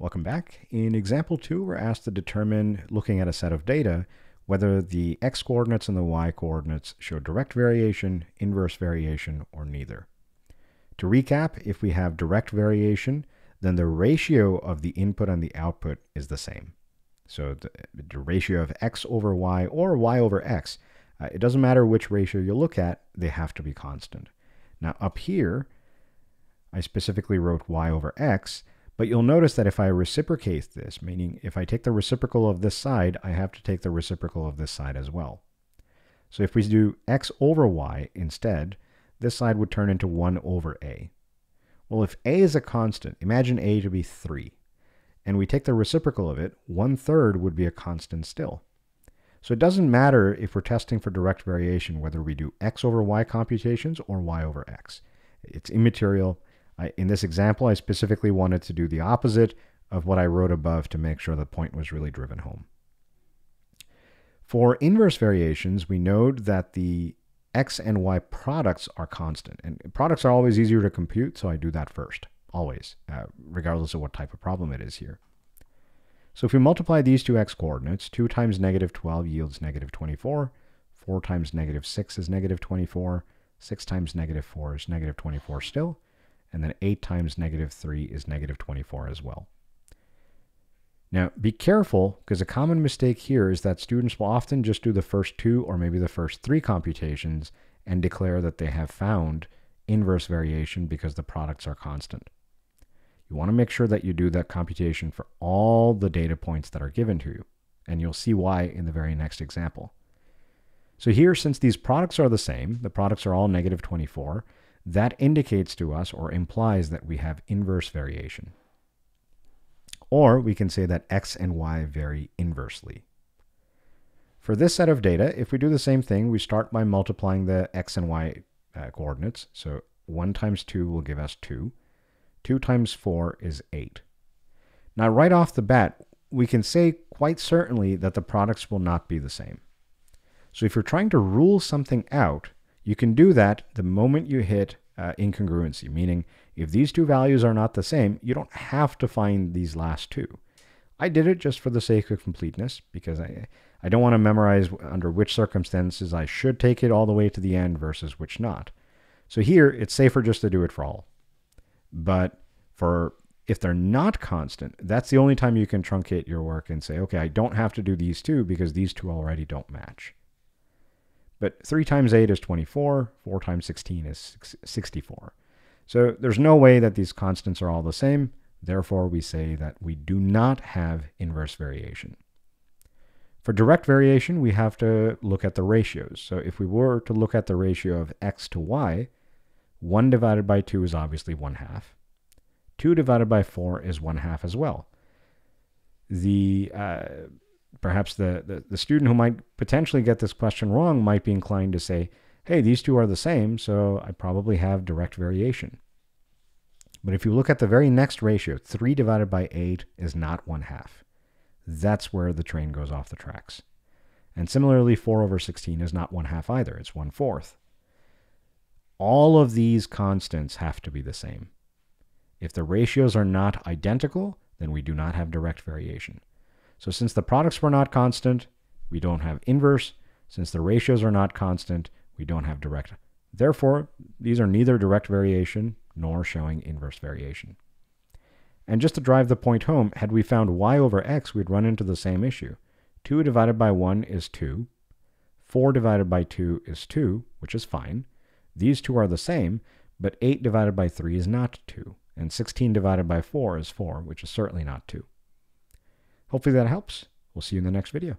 Welcome back. In example 2, we're asked to determine, looking at a set of data, whether the x-coordinates and the y-coordinates show direct variation, inverse variation, or neither. To recap, if we have direct variation, then the ratio of the input and the output is the same. So the, the ratio of x over y or y over x, uh, it doesn't matter which ratio you look at, they have to be constant. Now up here, I specifically wrote y over x, but you'll notice that if I reciprocate this, meaning if I take the reciprocal of this side, I have to take the reciprocal of this side as well. So if we do x over y instead, this side would turn into 1 over a. Well, if a is a constant, imagine a to be 3, and we take the reciprocal of it, 1 third would be a constant still. So it doesn't matter if we're testing for direct variation whether we do x over y computations or y over x. It's immaterial. I, in this example, I specifically wanted to do the opposite of what I wrote above to make sure the point was really driven home. For inverse variations, we note that the x and y products are constant. And products are always easier to compute, so I do that first, always, uh, regardless of what type of problem it is here. So if we multiply these two x coordinates, 2 times negative 12 yields negative 24, 4 times negative 6 is negative 24, 6 times negative 4 is negative 24 still, and then 8 times negative 3 is negative 24 as well. Now, be careful, because a common mistake here is that students will often just do the first two or maybe the first three computations and declare that they have found inverse variation because the products are constant. You want to make sure that you do that computation for all the data points that are given to you, and you'll see why in the very next example. So here, since these products are the same, the products are all negative 24, that indicates to us or implies that we have inverse variation. Or we can say that x and y vary inversely. For this set of data, if we do the same thing, we start by multiplying the x and y uh, coordinates. So 1 times 2 will give us 2. 2 times 4 is 8. Now, right off the bat, we can say quite certainly that the products will not be the same. So if you're trying to rule something out, you can do that the moment you hit uh, incongruency, meaning if these two values are not the same, you don't have to find these last two. I did it just for the sake of completeness because I, I don't want to memorize under which circumstances I should take it all the way to the end versus which not. So here, it's safer just to do it for all. But for if they're not constant, that's the only time you can truncate your work and say, okay, I don't have to do these two because these two already don't match. But 3 times 8 is 24, 4 times 16 is 64. So there's no way that these constants are all the same. Therefore, we say that we do not have inverse variation. For direct variation, we have to look at the ratios. So if we were to look at the ratio of x to y, 1 divided by 2 is obviously 1 half. 2 divided by 4 is 1 half as well. The uh, perhaps the, the, the student who might potentially get this question wrong might be inclined to say, hey, these two are the same, so I probably have direct variation. But if you look at the very next ratio, 3 divided by 8 is not 1 half. That's where the train goes off the tracks. And similarly, 4 over 16 is not 1 half either, it's 1 fourth. All of these constants have to be the same. If the ratios are not identical, then we do not have direct variation. So since the products were not constant, we don't have inverse. Since the ratios are not constant, we don't have direct. Therefore, these are neither direct variation nor showing inverse variation. And just to drive the point home, had we found y over x, we'd run into the same issue. 2 divided by 1 is 2. 4 divided by 2 is 2, which is fine. These two are the same, but 8 divided by 3 is not 2. And 16 divided by 4 is 4, which is certainly not 2. Hopefully that helps. We'll see you in the next video.